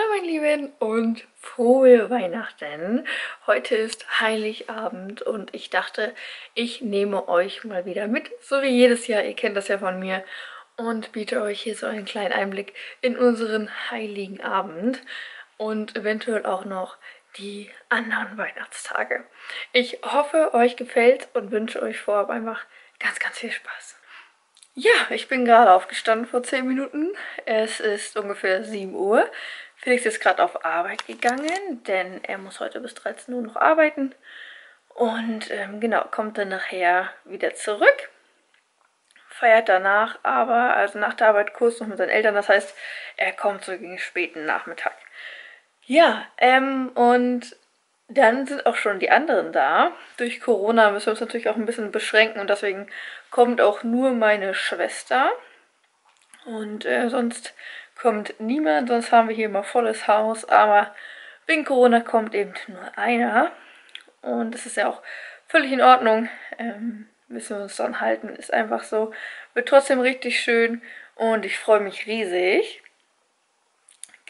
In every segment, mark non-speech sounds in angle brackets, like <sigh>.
Hallo meine Lieben und frohe Weihnachten. Heute ist Heiligabend und ich dachte, ich nehme euch mal wieder mit, so wie jedes Jahr, ihr kennt das ja von mir, und biete euch hier so einen kleinen Einblick in unseren Heiligen Abend und eventuell auch noch die anderen Weihnachtstage. Ich hoffe, euch gefällt und wünsche euch vorab einfach ganz, ganz viel Spaß. Ja, ich bin gerade aufgestanden vor 10 Minuten. Es ist ungefähr 7 Uhr. Felix ist gerade auf Arbeit gegangen, denn er muss heute bis 13 Uhr noch arbeiten. Und ähm, genau, kommt dann nachher wieder zurück. Feiert danach aber, also nach der Arbeit kurz noch mit seinen Eltern. Das heißt, er kommt so gegen späten Nachmittag. Ja, ähm, und dann sind auch schon die anderen da. Durch Corona müssen wir uns natürlich auch ein bisschen beschränken und deswegen kommt auch nur meine Schwester. Und äh, sonst kommt niemand, sonst haben wir hier immer volles Haus, aber wegen Corona kommt eben nur einer. Und das ist ja auch völlig in Ordnung. Ähm, müssen wir uns dann halten, ist einfach so. Wird trotzdem richtig schön und ich freue mich riesig.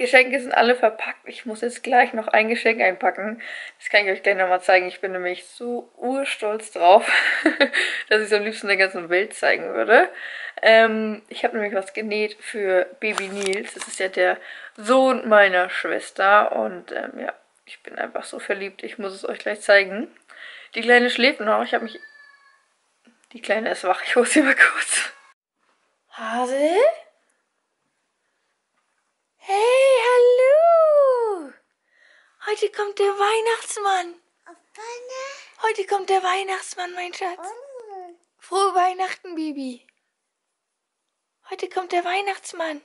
Geschenke sind alle verpackt. Ich muss jetzt gleich noch ein Geschenk einpacken. Das kann ich euch gleich nochmal zeigen. Ich bin nämlich so urstolz drauf, <laughs> dass ich es am liebsten der ganzen Welt zeigen würde. Ähm, ich habe nämlich was genäht für Baby Nils. Das ist ja der Sohn meiner Schwester. Und ähm, ja, ich bin einfach so verliebt. Ich muss es euch gleich zeigen. Die Kleine schläft noch. Ich habe mich... Die Kleine ist wach. Ich hole sie mal kurz. Hase? Hey, hallo! Heute kommt der Weihnachtsmann. Heute kommt der Weihnachtsmann, mein Schatz. Frohe Weihnachten, Baby. Heute kommt der Weihnachtsmann.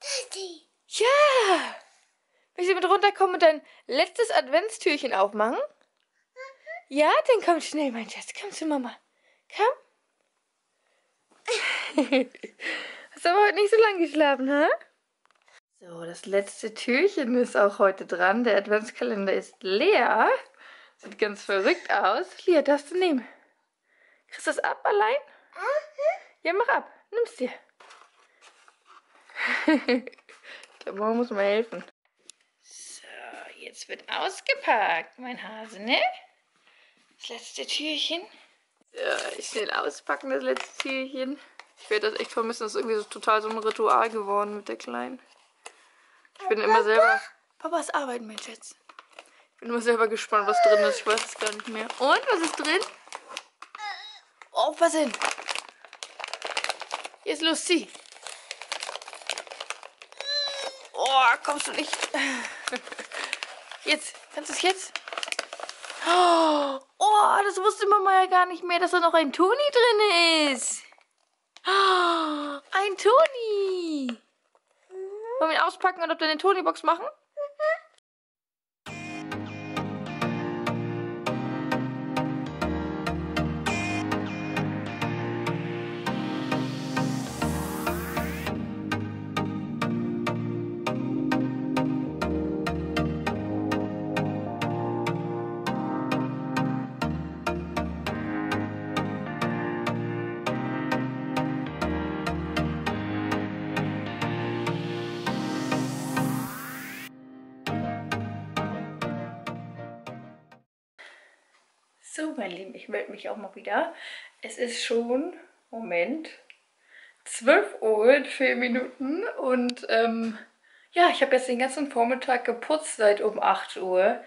Daddy. Ja! Willst du mit runterkommen und dein letztes Adventstürchen aufmachen? Ja, dann komm schnell, mein Schatz. Komm zu Mama. Komm. <laughs> Hast aber heute nicht so lange geschlafen, hä? So, das letzte Türchen ist auch heute dran. Der Adventskalender ist leer. Sieht ganz verrückt aus. Lia, darfst du nehmen. Kriegst du das ab allein? Ja, mach ab. Nimm's dir. ich glaube, Mama muss mal helfen. So, jetzt wird ausgepackt, mein Hase, ne? Das letzte Türchen. Ja, ich schnell auspacken, das letzte Türchen. Ich werde das echt vermissen. Das ist irgendwie so total so ein Ritual geworden mit der Kleinen. Ich bin immer selber... Papas arbeiten, mein Schatz. Ich bin immer selber gespannt, was drin ist. Ich weiß es gar nicht mehr. Und, was ist drin? Oh, was denn? Jetzt los, zieh. Oh, kommst du nicht. <laughs> Jetzt, kannst du es jetzt? Oh, das wusste Mama ja gar nicht mehr, dass da noch ein Toni drin ist. Oh, <gasps> ein Toni. Wollen wir ihn auspacken und auf deine Toni-Box machen? Mein Lieben, ich melde mich auch mal wieder. Es ist schon, Moment, 12 Uhr und 4 Minuten und ähm, ja, ich habe jetzt den ganzen Vormittag geputzt seit um 8 Uhr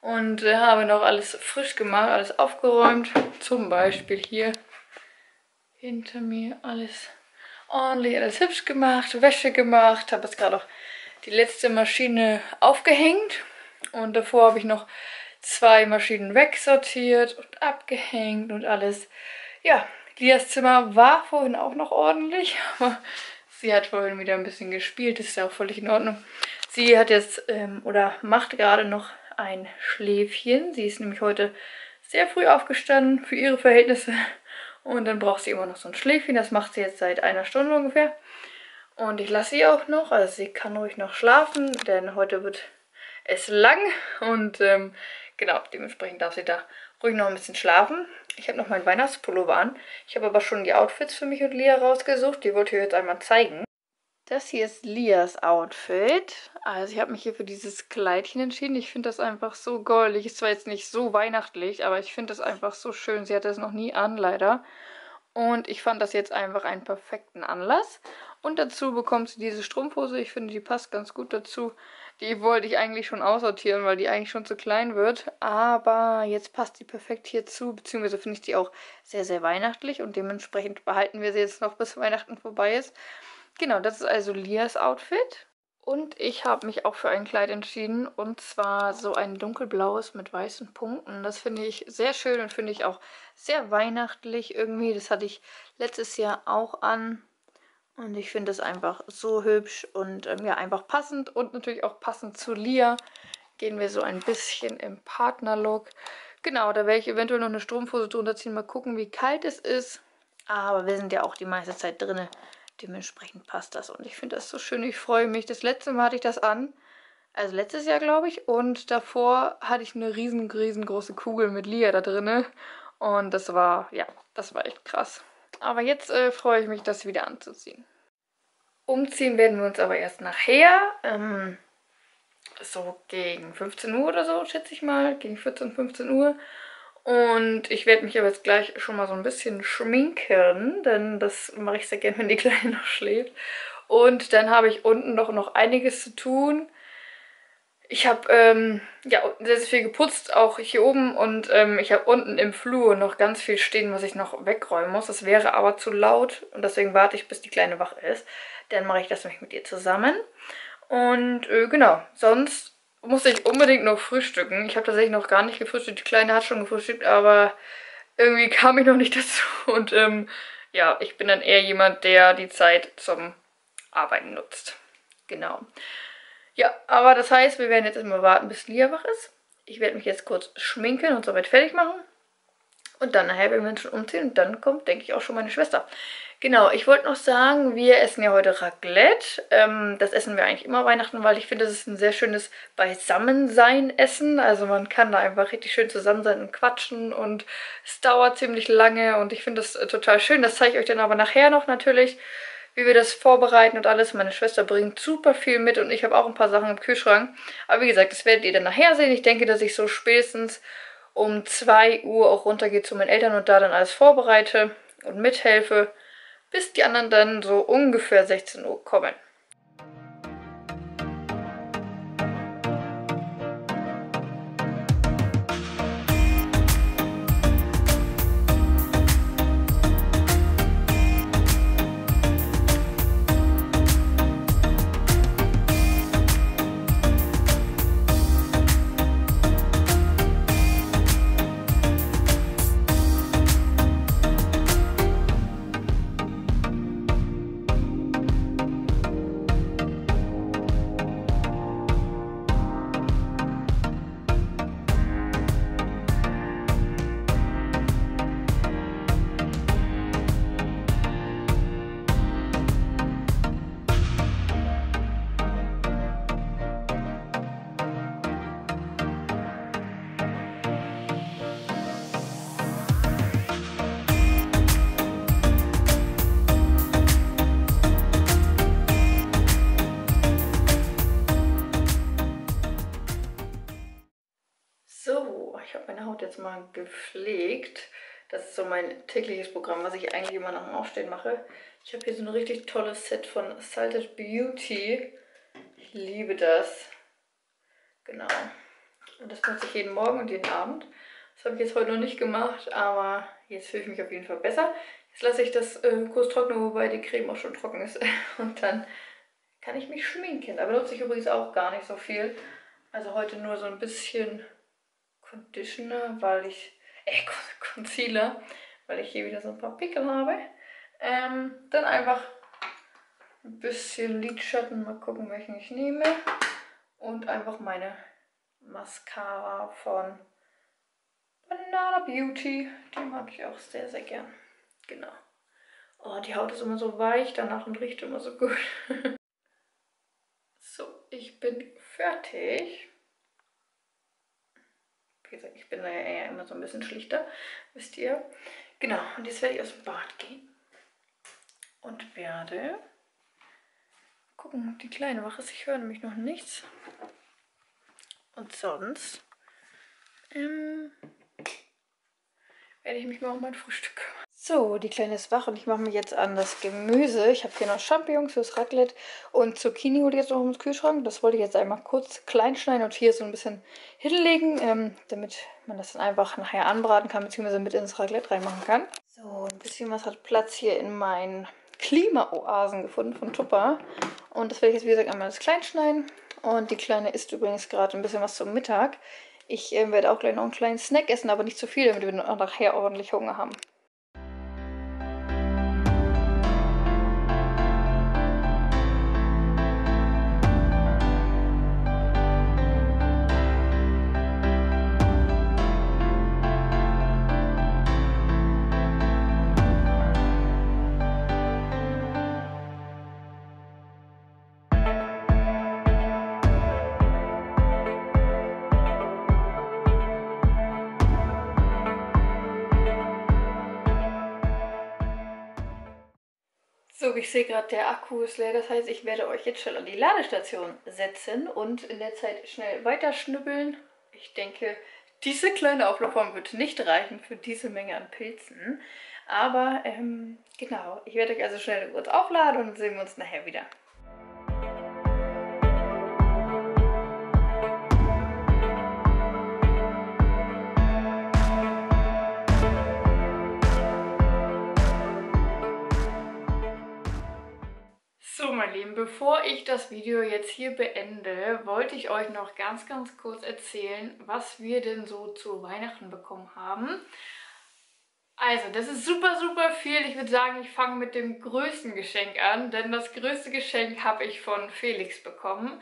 und äh, habe noch alles frisch gemacht, alles aufgeräumt. Zum Beispiel hier hinter mir alles ordentlich, alles hübsch gemacht, Wäsche gemacht, habe jetzt gerade auch die letzte Maschine aufgehängt und davor habe ich noch zwei Maschinen wegsortiert und abgehängt und alles. Ja, Lias Zimmer war vorhin auch noch ordentlich, <laughs> aber sie hat vorhin wieder ein bisschen gespielt, das ist ja auch völlig in Ordnung. Sie hat jetzt ähm, oder macht gerade noch ein Schläfchen. Sie ist nämlich heute sehr früh aufgestanden für ihre Verhältnisse und dann braucht sie immer noch so ein Schläfchen. Das macht sie jetzt seit einer Stunde ungefähr. Und ich lasse sie auch noch, also sie kann ruhig noch schlafen, denn heute wird es lang und ähm, Genau, dementsprechend darf sie da ruhig noch ein bisschen schlafen. Ich habe noch meinen Weihnachtspullover an. Ich habe aber schon die Outfits für mich und Lia rausgesucht. Die wollte ich jetzt einmal zeigen. Das hier ist Lias Outfit. Also ich habe mich hier für dieses Kleidchen entschieden. Ich finde das einfach so goldig. Ist zwar jetzt nicht so weihnachtlich, aber ich finde das einfach so schön. Sie hatte es noch nie an, leider. Und ich fand das jetzt einfach einen perfekten Anlass. Und dazu bekommt sie diese Strumpfhose. Ich finde, die passt ganz gut dazu. Die wollte ich eigentlich schon aussortieren, weil die eigentlich schon zu klein wird. Aber jetzt passt die perfekt hierzu. Beziehungsweise finde ich die auch sehr, sehr weihnachtlich. Und dementsprechend behalten wir sie jetzt noch, bis Weihnachten vorbei ist. Genau, das ist also Lias Outfit. Und ich habe mich auch für ein Kleid entschieden. Und zwar so ein dunkelblaues mit weißen Punkten. Das finde ich sehr schön und finde ich auch sehr weihnachtlich irgendwie. Das hatte ich letztes Jahr auch an. Und ich finde es einfach so hübsch und ähm, ja, einfach passend. Und natürlich auch passend zu Lia. Gehen wir so ein bisschen im Partnerlook. Genau, da werde ich eventuell noch eine Strumpfhose drunter ziehen. Mal gucken, wie kalt es ist. Aber wir sind ja auch die meiste Zeit drinnen. Dementsprechend passt das und ich finde das so schön. Ich freue mich. Das letzte Mal hatte ich das an. Also letztes Jahr, glaube ich. Und davor hatte ich eine riesen, riesengroße Kugel mit Lia da drinne. Und das war, ja, das war echt krass. Aber jetzt äh, freue ich mich, das wieder anzuziehen. Umziehen werden wir uns aber erst nachher. Ähm, so gegen 15 Uhr oder so, schätze ich mal. Gegen 14, 15 Uhr. Und ich werde mich aber jetzt gleich schon mal so ein bisschen schminken, denn das mache ich sehr gerne, wenn die Kleine noch schläft. Und dann habe ich unten noch, noch einiges zu tun. Ich habe ähm, ja, sehr, sehr viel geputzt, auch hier oben. Und ähm, ich habe unten im Flur noch ganz viel stehen, was ich noch wegräumen muss. Das wäre aber zu laut und deswegen warte ich, bis die Kleine wach ist. Dann mache ich das nämlich mit ihr zusammen. Und äh, genau, sonst musste ich unbedingt noch frühstücken. Ich habe tatsächlich noch gar nicht gefrühstückt. Die Kleine hat schon gefrühstückt, aber irgendwie kam ich noch nicht <laughs> dazu. Und ähm, ja, ich bin dann eher jemand, der die Zeit zum Arbeiten nutzt. Genau. Ja, aber das heißt, wir werden jetzt immer warten, bis Lia wach ist. Ich werde mich jetzt kurz schminken und soweit fertig machen. Und dann nachher werden wir uns schon umziehen und dann kommt, denke ich, auch schon meine Schwester. Genau, ich wollte noch sagen, wir essen ja heute Raclette. Ähm, das essen wir eigentlich immer Weihnachten, weil ich finde, das ist ein sehr schönes Beisammensein-Essen. Also man kann da einfach richtig schön zusammen sein und quatschen und es dauert ziemlich lange und ich finde das total schön. Das zeige ich euch dann aber nachher noch natürlich, wie wir das vorbereiten und alles. Meine Schwester bringt super viel mit und ich habe auch ein paar Sachen im Kühlschrank. Aber wie gesagt, das werdet ihr dann nachher sehen. Ich denke, dass ich so spätestens um 2 Uhr auch runtergehe zu meinen Eltern und da dann alles vorbereite und mithelfe bis die anderen dann so ungefähr 16 Uhr kommen. Gepflegt. Das ist so mein tägliches Programm, was ich eigentlich immer nach dem Aufstehen mache. Ich habe hier so ein richtig tolles Set von Salted Beauty. Ich liebe das. Genau. Und das nutze ich jeden Morgen und jeden Abend. Das habe ich jetzt heute noch nicht gemacht, aber jetzt fühle ich mich auf jeden Fall besser. Jetzt lasse ich das äh, kurz trocknen, wobei die Creme auch schon trocken ist. <laughs> Und dann kann ich mich schminken. Da benutze ich übrigens auch gar nicht so viel. Also heute nur so ein bisschen Conditioner, weil ich, äh, Concealer, weil ich hier wieder so ein paar Pickel habe. Ähm, dann einfach ein bisschen Lidschatten, mal gucken, welchen ich nehme. Und einfach meine Mascara von Banana Beauty. Die mag ich auch sehr, sehr gern. Genau. Oh, die Haut ist immer so weich danach und riecht immer so gut. <laughs> so, ich bin fertig. Wie gesagt, ich bin da ja immer so ein bisschen schlichter, wisst ihr. Genau, und jetzt werde ich aus dem Bad gehen und werde gucken, die Kleine wach ist. Ich höre nämlich noch nichts. Und sonst ähm, werde ich mich mal um mein Frühstück kümmern. So, die Kleine ist wach und ich mache mich jetzt an das Gemüse. Ich habe hier noch Champignons fürs Raclette und Zucchini hole ich jetzt noch ins Kühlschrank. Das wollte ich jetzt einmal kurz klein schneiden und hier so ein bisschen hinlegen, ähm, damit man das dann einfach nachher anbraten kann, beziehungsweise mit ins Raclette reinmachen kann. So, ein bisschen was hat Platz hier in meinen Klimaoasen gefunden von Tupper. Und das werde ich jetzt, wie gesagt, einmal das klein schneiden. Und die Kleine isst übrigens gerade ein bisschen was zum Mittag. Ich äh, werde auch gleich noch einen kleinen Snack essen, aber nicht zu viel, damit wir nachher ordentlich Hunger haben. So, ich sehe gerade, der Akku ist leer. Das heißt, ich werde euch jetzt schnell an die Ladestation setzen und in der Zeit schnell weiterschnüppeln. Ich denke, diese kleine Auflaufform wird nicht reichen für diese Menge an Pilzen. Aber, ähm, genau, ich werde euch also schnell kurz aufladen und sehen wir uns nachher wieder. Mein Lieben, bevor ich das Video jetzt hier beende, wollte ich euch noch ganz, ganz kurz erzählen, was wir denn so zu Weihnachten bekommen haben. Also, das ist super, super viel. Ich würde sagen, ich fange mit dem größten Geschenk an, denn das größte Geschenk habe ich von Felix bekommen.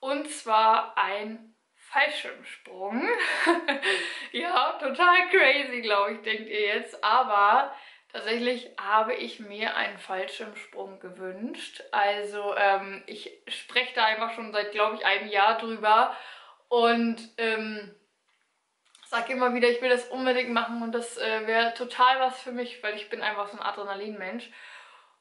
Und zwar ein Fallschirmsprung. <laughs> ja, total crazy, glaube ich, denkt ihr jetzt. Aber Tatsächlich habe ich mir einen Fallschirmsprung gewünscht. Also ähm, ich spreche da einfach schon seit, glaube ich, einem Jahr drüber und ähm, sage immer wieder, ich will das unbedingt machen und das äh, wäre total was für mich, weil ich bin einfach so ein Adrenalinmensch.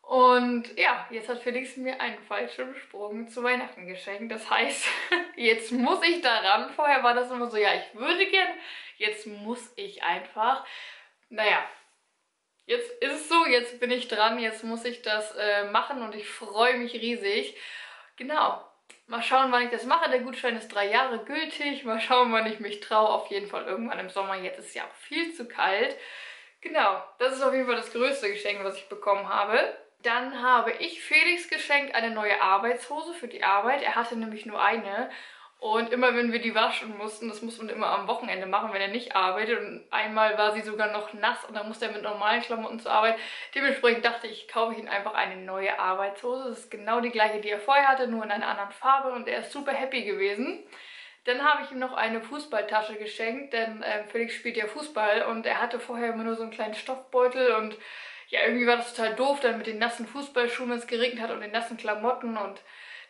Und ja, jetzt hat Felix mir einen Fallschirmsprung zu Weihnachten geschenkt. Das heißt, <laughs> jetzt muss ich daran. Vorher war das immer so, ja, ich würde gern. Jetzt muss ich einfach. Naja, jetzt ist es so, jetzt bin ich dran, jetzt muss ich das äh, machen und ich freue mich riesig. Genau, mal schauen, wann ich das mache. Der Gutschein ist drei Jahre gültig. Mal schauen, wann ich mich traue. Auf jeden Fall irgendwann im Sommer. Jetzt ist es ja auch viel zu kalt. Genau, das ist auf jeden Fall das größte Geschenk, was ich bekommen habe. Dann habe ich Felix geschenkt eine neue Arbeitshose für die Arbeit. Er hatte nämlich nur eine und immer wenn wir die waschen mussten, das muss man immer am Wochenende machen, wenn er nicht arbeitet. Und einmal war sie sogar noch nass und dann musste er mit normalen Klamotten zur Arbeit. Dementsprechend dachte ich, kaufe ich ihm einfach eine neue Arbeitshose. Das ist genau die gleiche, die er vorher hatte, nur in einer anderen Farbe und er ist super happy gewesen. Dann habe ich ihm noch eine Fußballtasche geschenkt, denn äh, Felix spielt ja Fußball und er hatte vorher immer nur so einen kleinen Stoffbeutel und ja, irgendwie war das total doof dann mit den nassen Fußballschuhen, wenn es geregnet hat und den nassen Klamotten und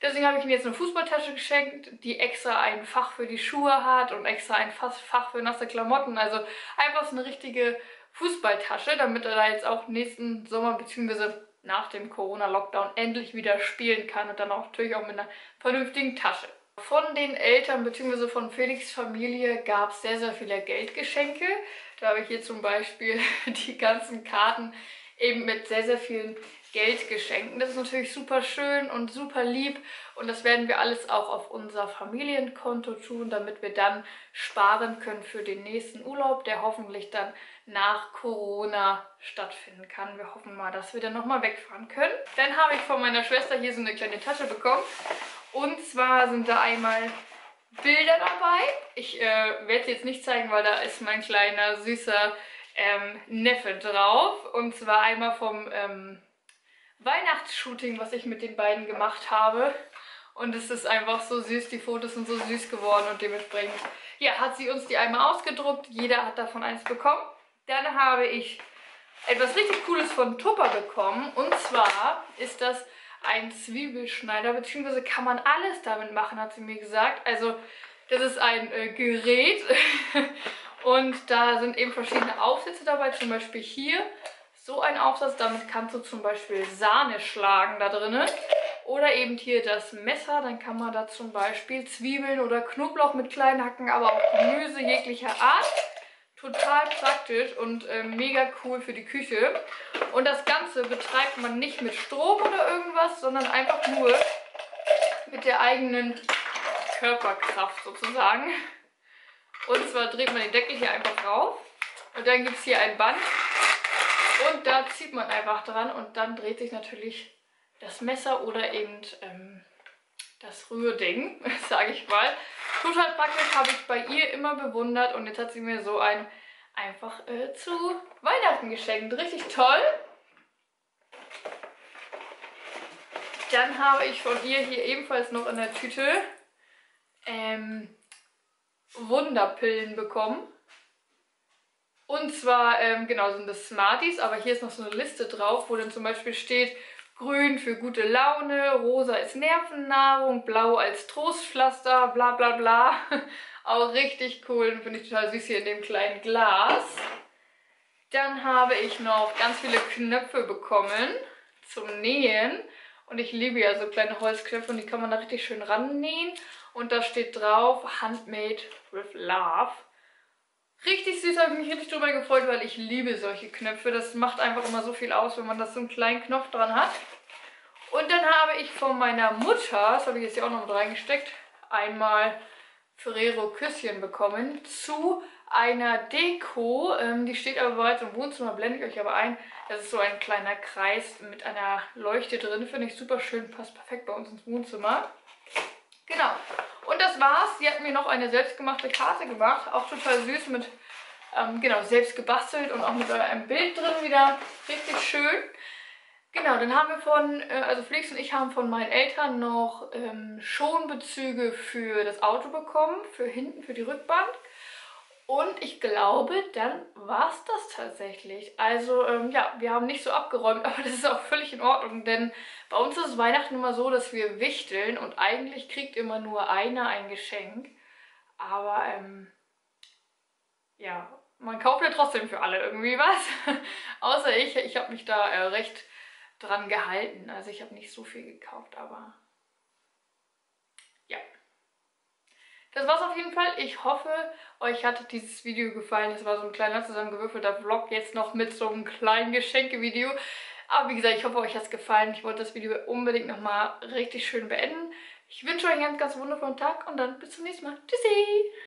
Deswegen habe ich ihm jetzt eine Fußballtasche geschenkt, die extra ein Fach für die Schuhe hat und extra ein Fach für nasse Klamotten. Also einfach so eine richtige Fußballtasche, damit er da jetzt auch nächsten Sommer bzw. nach dem Corona-Lockdown endlich wieder spielen kann und dann auch natürlich auch mit einer vernünftigen Tasche. Von den Eltern bzw. von Felix Familie gab es sehr, sehr viele Geldgeschenke. Da habe ich hier zum Beispiel <laughs> die ganzen Karten eben mit sehr, sehr vielen Geld geschenkt. das ist natürlich super schön und super lieb und das werden wir alles auch auf unser Familienkonto tun, damit wir dann sparen können für den nächsten Urlaub, der hoffentlich dann nach Corona stattfinden kann. Wir hoffen mal, dass wir dann nochmal wegfahren können. Dann habe ich von meiner Schwester hier so eine kleine Tasche bekommen und zwar sind da einmal Bilder dabei. Ich äh, werde sie jetzt nicht zeigen, weil da ist mein kleiner, süßer ähm, Neffe drauf. Und zwar einmal vom ähm, Weihnachtsshooting, was ich mit den beiden gemacht habe. Und es ist einfach so süß, die Fotos sind so süß geworden und dementsprechend ja, hat sie uns die einmal ausgedruckt. Jeder hat davon eins bekommen. Dann habe ich etwas richtig Cooles von Tupper bekommen. Und zwar ist das ein Zwiebelschneider, beziehungsweise kann man alles damit machen, hat sie mir gesagt. Also das ist ein äh, Gerät <laughs> und da sind eben verschiedene Aufsätze dabei, zum Beispiel hier so ein Aufsatz, damit kannst du zum Beispiel Sahne schlagen da drinnen. Oder eben hier das Messer, dann kann man da zum Beispiel Zwiebeln oder Knoblauch mit kleinen Hacken, aber auch Gemüse jeglicher Art. Total praktisch und äh, mega cool für die Küche. Und das Ganze betreibt man nicht mit Strom oder irgendwas, sondern einfach nur mit der eigenen Körperkraft sozusagen. Und zwar dreht man den Deckel hier einfach rauf und dann gibt es hier ein Band und da zieht man einfach dran und dann dreht sich natürlich das Messer oder eben ähm, das Rührding, <laughs> sage ich mal. Total praktisch, habe ich bei ihr immer bewundert und jetzt hat sie mir so ein einfach äh, zu Weihnachten geschenkt. Richtig toll. Dann habe ich von ihr hier ebenfalls noch in der Tüte ähm, Wunderpillen bekommen. Und zwar, ähm, genau, sind das Smarties, aber hier ist noch so eine Liste drauf, wo dann zum Beispiel steht, grün für gute Laune, rosa ist Nervennahrung, blau als Trostpflaster, bla bla bla. <laughs> Auch richtig cool, finde ich total süß hier in dem kleinen Glas. Dann habe ich noch ganz viele Knöpfe bekommen zum Nähen. Und ich liebe ja so kleine Holzknöpfe und die kann man da richtig schön rannähen. Und da steht drauf, Handmade with Love. Richtig süß, habe ich mich richtig drüber gefreut, weil ich liebe solche Knöpfe. Das macht einfach immer so viel aus, wenn man das so einen kleinen Knopf dran hat. Und dann habe ich von meiner Mutter, das habe ich jetzt hier auch noch mit reingesteckt, einmal Ferrero Küsschen bekommen zu einer Deko. Ähm, die steht aber bereits im Wohnzimmer, blende ich euch aber ein. Das ist so ein kleiner Kreis mit einer Leuchte drin. Finde ich super schön, passt perfekt bei uns ins Wohnzimmer. Genau. Das war's. Sie hat mir noch eine selbstgemachte Karte gemacht. Auch total süß mit, ähm, genau, selbst gebastelt und auch mit einem Bild drin wieder. Richtig schön. Genau, dann haben wir von, äh, also Felix und ich haben von meinen Eltern noch ähm, Schonbezüge für das Auto bekommen, für hinten, für die Rückbank. Und ich glaube, dann war es das tatsächlich. Also ähm, ja, wir haben nicht so abgeräumt, <laughs> aber das ist auch völlig in Ordnung, denn bei uns ist Weihnachten immer so, dass wir wichteln und eigentlich kriegt immer nur einer ein Geschenk. Aber ähm, ja, man kauft ja trotzdem für alle irgendwie was. <laughs> Außer ich, ich habe mich da äh, recht dran gehalten. Also ich habe nicht so viel gekauft, aber Das war's auf jeden Fall. Ich hoffe, euch hat dieses Video gefallen. Es war so ein kleiner zusammengewürfelter Vlog, jetzt noch mit so einem kleinen Geschenkevideo. Aber wie gesagt, ich hoffe, euch hat es gefallen. Ich wollte das Video unbedingt nochmal richtig schön beenden. Ich wünsche euch einen ganz, ganz wundervollen Tag und dann bis zum nächsten Mal. Tschüssi!